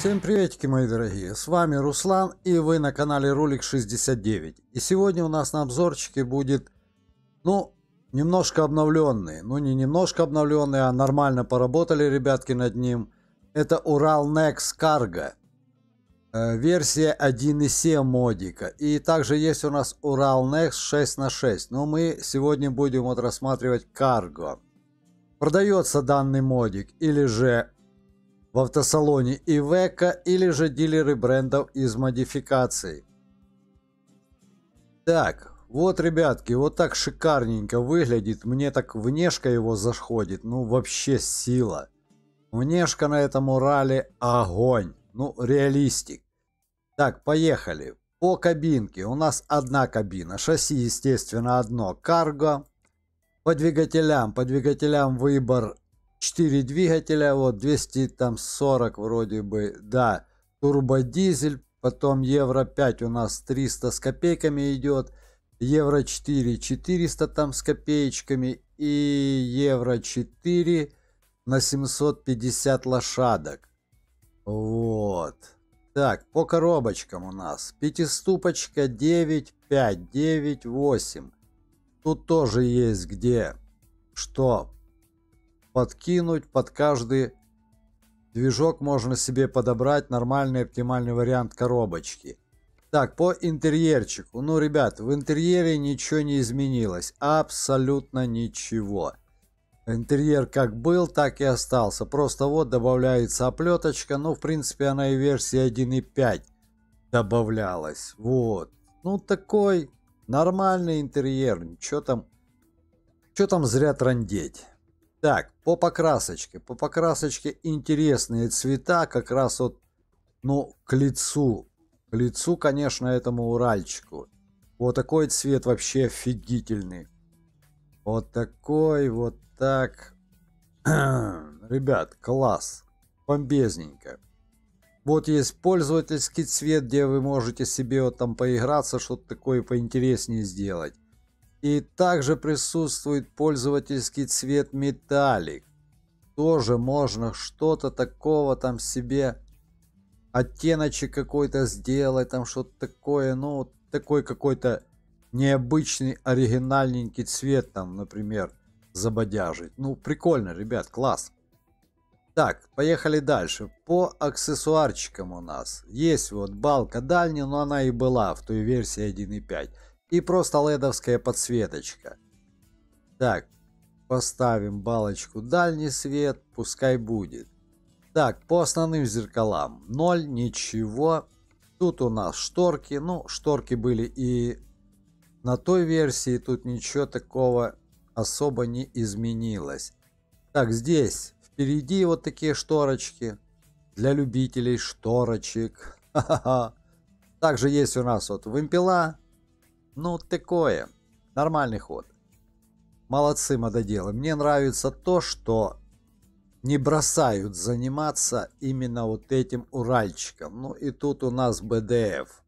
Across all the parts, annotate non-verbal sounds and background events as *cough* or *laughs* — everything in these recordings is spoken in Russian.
Всем приветики, мои дорогие! С вами Руслан и вы на канале Ролик 69. И сегодня у нас на обзорчике будет, ну, немножко обновленный. Ну, не немножко обновленный, а нормально поработали ребятки над ним. Это Урал Next Cargo. Э, версия 1.7 модика. И также есть у нас Урал Next 6 на 6. Но мы сегодня будем вот рассматривать Cargo. Продается данный модик или же в автосалоне Ивека или же дилеры брендов из модификаций. Так, вот, ребятки, вот так шикарненько выглядит. Мне так внешка его заходит. Ну, вообще сила. Внешка на этом Урале огонь. Ну, реалистик. Так, поехали. По кабинке. У нас одна кабина. Шасси, естественно, одно. Карго. По двигателям. По двигателям выбор 4 двигателя, вот 240 вроде бы, да, турбодизель, потом евро 5 у нас 300 с копейками идет, евро 4 400 там с копеечками и евро 4 на 750 лошадок. Вот. Так, по коробочкам у нас. Пятиступочка 9, 5, 9, 8. Тут тоже есть где что подкинуть под каждый движок можно себе подобрать нормальный оптимальный вариант коробочки. Так, по интерьерчику. Ну, ребят, в интерьере ничего не изменилось. Абсолютно ничего. Интерьер как был, так и остался. Просто вот добавляется оплеточка. Ну, в принципе, она и версия 1.5 добавлялась. Вот. Ну, такой нормальный интерьер. Что там, что там зря трандеть. Так, по покрасочке. По покрасочке интересные цвета, как раз вот, ну, к лицу. К лицу, конечно, этому Уральчику. Вот такой цвет вообще офигительный. Вот такой, вот так. *clears throat* Ребят, класс. Бомбезненько. Вот есть пользовательский цвет, где вы можете себе вот там поиграться, что-то такое поинтереснее сделать. И также присутствует пользовательский цвет металлик. Тоже можно что-то такого там себе оттеночек какой-то сделать, там что-то такое, ну, такой какой-то необычный, оригинальненький цвет там, например, забодяжить. Ну, прикольно, ребят, класс. Так, поехали дальше. По аксессуарчикам у нас есть вот балка дальняя, но она и была в той версии 1.5 и просто ледовская подсветочка. Так, поставим балочку дальний свет, пускай будет. Так, по основным зеркалам 0, ничего. Тут у нас шторки, ну, шторки были и на той версии, тут ничего такого особо не изменилось. Так, здесь впереди вот такие шторочки для любителей шторочек. *laughs* Также есть у нас вот вымпела ну, такое. Нормальный ход. Молодцы, мододелы. Мне нравится то, что не бросают заниматься именно вот этим Уральчиком. Ну и тут у нас БДФ.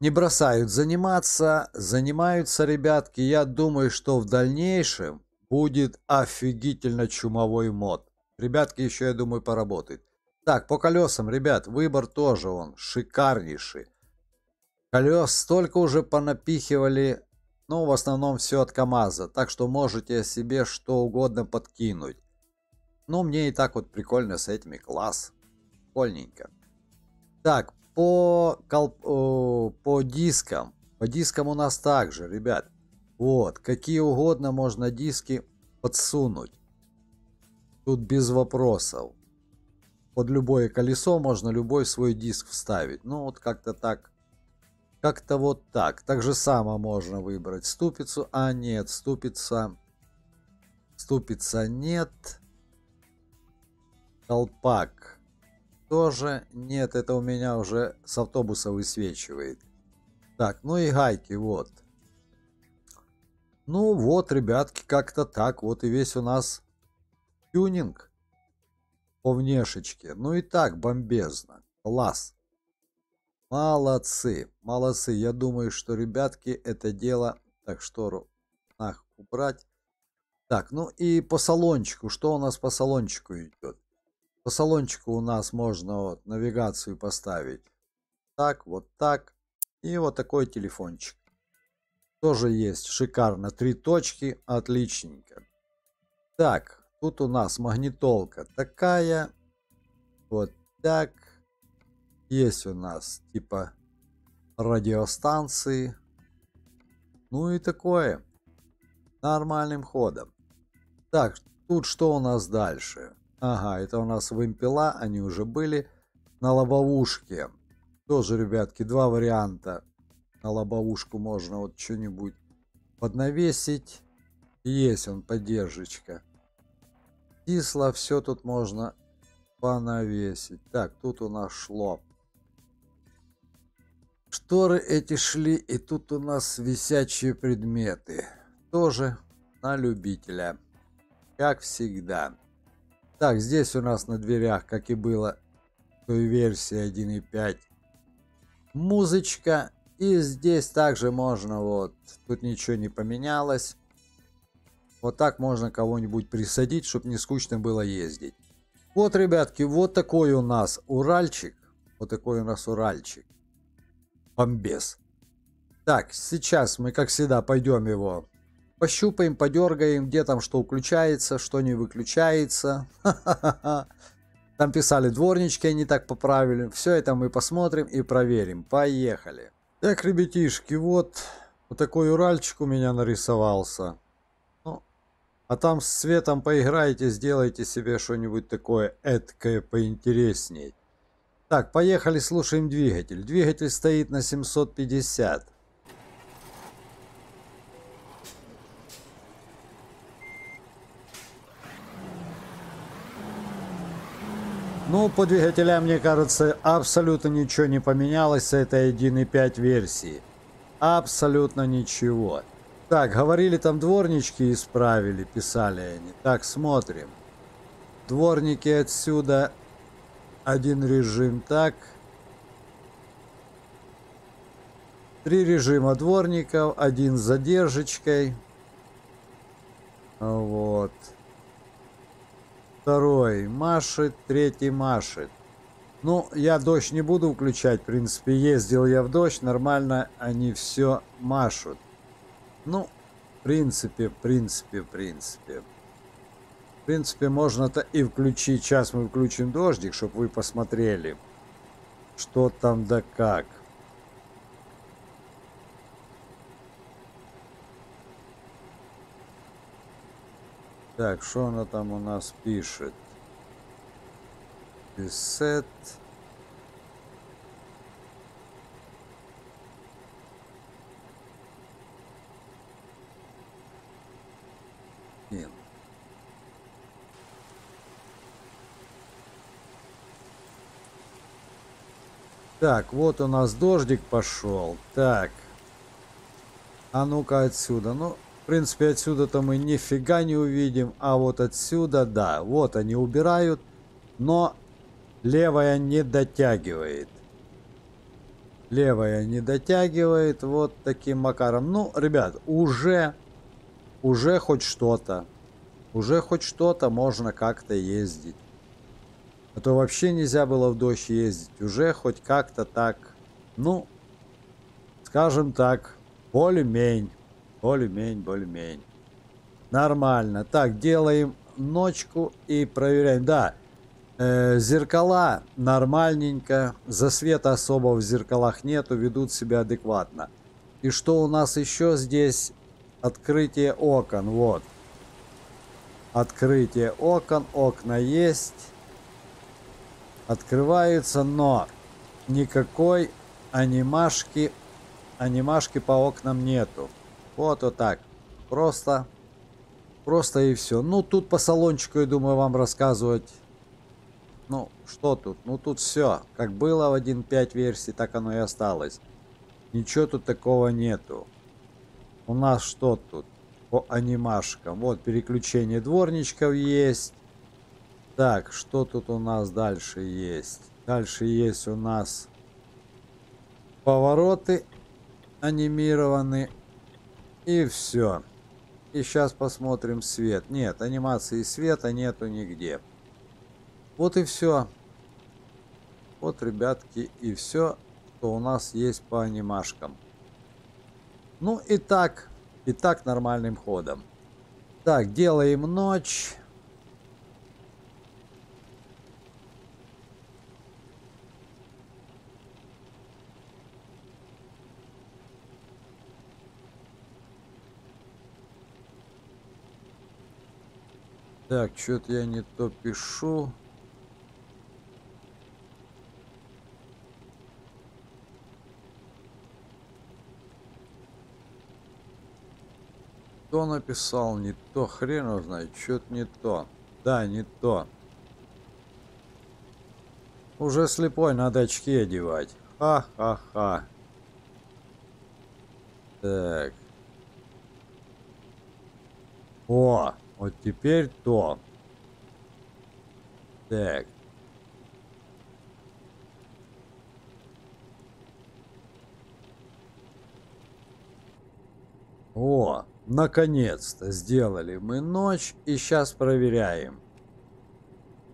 Не бросают заниматься, занимаются ребятки. Я думаю, что в дальнейшем будет офигительно чумовой мод. Ребятки еще, я думаю, поработают. Так, по колесам, ребят, выбор тоже он шикарнейший. Колес столько уже понапихивали, ну, в основном все от КамАЗа, так что можете себе что угодно подкинуть. Ну, мне и так вот прикольно с этими, класс. Прикольненько. Так, по, колп... по дискам. По дискам у нас также, ребят. Вот, какие угодно можно диски подсунуть. Тут без вопросов. Под любое колесо можно любой свой диск вставить. Ну, вот как-то так как-то вот так. Так же само можно выбрать ступицу. А нет, ступица. Ступица нет. Колпак. Тоже нет, это у меня уже с автобуса высвечивает. Так, ну и гайки, вот. Ну вот, ребятки, как-то так. Вот и весь у нас тюнинг по внешечке. Ну и так, бомбезно. Класс. Молодцы, молодцы. Я думаю, что ребятки это дело... Так, штору нах убрать. Так, ну и по салончику. Что у нас по салончику идет? По салончику у нас можно вот навигацию поставить. Так, вот так. И вот такой телефончик. Тоже есть шикарно. Три точки. Отличненько. Так, тут у нас магнитолка такая. Вот так. Есть у нас типа радиостанции. Ну и такое. Нормальным ходом. Так, тут что у нас дальше? Ага, это у нас вымпела, они уже были на лобовушке. Тоже, ребятки, два варианта. На лобовушку можно вот что-нибудь поднавесить. Есть он, поддержечка. Кисло, все тут можно понавесить. Так, тут у нас шло. Шторы эти шли, и тут у нас висячие предметы. Тоже на любителя. Как всегда. Так, здесь у нас на дверях, как и было в той версии 1.5, музычка. И здесь также можно, вот, тут ничего не поменялось. Вот так можно кого-нибудь присадить, чтобы не скучно было ездить. Вот, ребятки, вот такой у нас Уральчик. Вот такой у нас Уральчик. Бомбес. Так, сейчас мы, как всегда, пойдем его Пощупаем, подергаем, где там что включается, что не выключается. Там писали дворнички, они так поправили. Все это мы посмотрим и проверим. Поехали. Так, ребятишки, вот, вот такой Уральчик у меня нарисовался. Ну, а там с цветом поиграйте, сделайте себе что-нибудь такое эткое поинтересней. Так, поехали, слушаем двигатель. Двигатель стоит на 750. Ну, по двигателям, мне кажется, абсолютно ничего не поменялось с этой 1.5 версии. Абсолютно ничего. Так, говорили там дворнички исправили, писали они. Так, смотрим. Дворники отсюда. Один режим, так. Три режима дворников, один с задержечкой. Вот. Второй машет, третий машет. Ну, я дождь не буду включать, в принципе, ездил я в дождь, нормально они все машут. Ну, в принципе, в принципе, в принципе. Принципе, можно-то и включить. Сейчас мы включим дождик, чтобы вы посмотрели, что там да как. Так, что она там у нас пишет? In. Так, вот у нас дождик пошел. Так. А ну-ка отсюда. Ну, принципе, отсюда-то мы нифига не увидим. А вот отсюда, да, вот они убирают. Но левая не дотягивает. Левая не дотягивает вот таким макаром. Ну, ребят, уже, уже хоть что-то. Уже хоть что-то можно как-то ездить. А то вообще нельзя было в дождь ездить. Уже хоть как-то так. Ну, скажем так, более-мень. Более-мень, более-мень. Нормально. Так, делаем ночку и проверяем. Да, э, зеркала нормальненько. Засвета особо в зеркалах нету, ведут себя адекватно. И что у нас еще здесь? Открытие окон, вот. Открытие окон, окна есть. Открываются, но никакой анимашки, анимашки по окнам нету. Вот, вот так. Просто, просто и все. Ну, тут по салончику, я думаю, вам рассказывать. Ну, что тут? Ну, тут все. Как было в 1.5 версии, так оно и осталось. Ничего тут такого нету. У нас что тут? По анимашкам. Вот, переключение дворничков есть. Так, что тут у нас дальше есть? Дальше есть у нас повороты анимированы и все. И сейчас посмотрим свет. Нет, анимации света нету нигде. Вот и все. Вот, ребятки, и все, что у нас есть по анимашкам. Ну и так, и так нормальным ходом. Так, делаем ночь. Так, что-то я не то пишу. Кто написал не то, хрен знает, что-то не то. Да, не то. Уже слепой, надо очки одевать. Ха-ха-ха. Так. О, вот теперь то. Так. О, наконец-то сделали мы ночь и сейчас проверяем.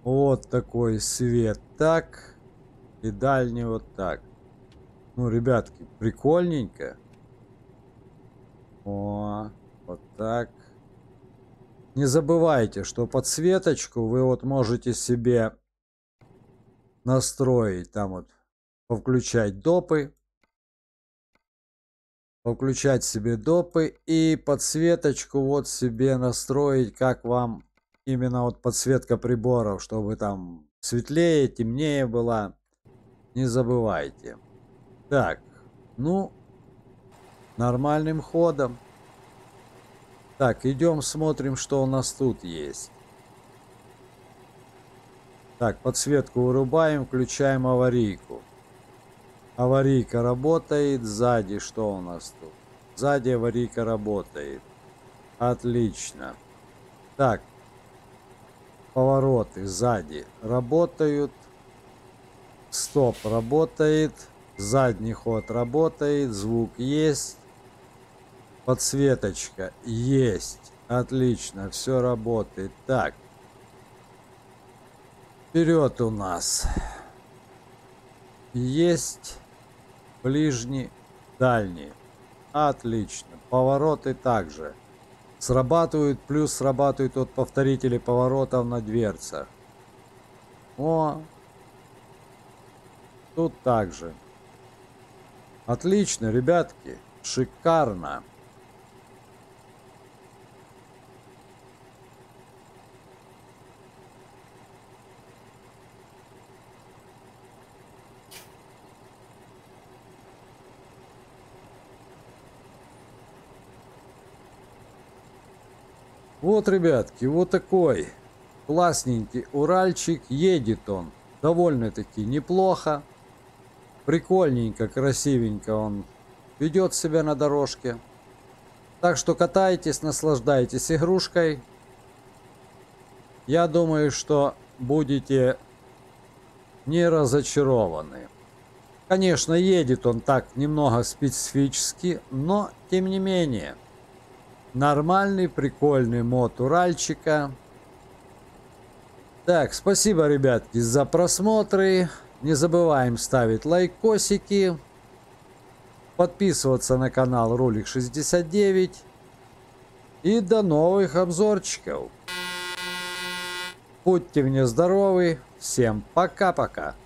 Вот такой свет так и дальний вот так. Ну, ребятки, прикольненько. О, вот так. Не забывайте, что подсветочку вы вот можете себе настроить. Там вот повключать допы. Повключать себе допы и подсветочку вот себе настроить, как вам именно вот подсветка приборов, чтобы там светлее, темнее была. Не забывайте. Так, ну, нормальным ходом. Так, идем смотрим, что у нас тут есть. Так, подсветку вырубаем, включаем аварийку. Аварийка работает. Сзади что у нас тут? Сзади аварийка работает. Отлично. Так. Повороты сзади работают. Стоп работает. Задний ход работает. Звук есть. Подсветочка есть. Отлично, все работает. Так. Вперед у нас. Есть ближний, дальний. Отлично. Повороты также. Срабатывают, плюс срабатывают от повторителей поворотов на дверцах. О, тут также. Отлично, ребятки. Шикарно. Вот, ребятки, вот такой классненький Уральчик. Едет он довольно-таки неплохо. Прикольненько, красивенько он ведет себя на дорожке. Так что катайтесь, наслаждайтесь игрушкой. Я думаю, что будете не разочарованы. Конечно, едет он так немного специфически, но тем не менее – Нормальный, прикольный мод Уральчика. Так, спасибо, ребятки, за просмотры. Не забываем ставить лайкосики. Подписываться на канал Ролик 69. И до новых обзорчиков. Будьте мне здоровы. Всем пока-пока.